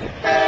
Yeah.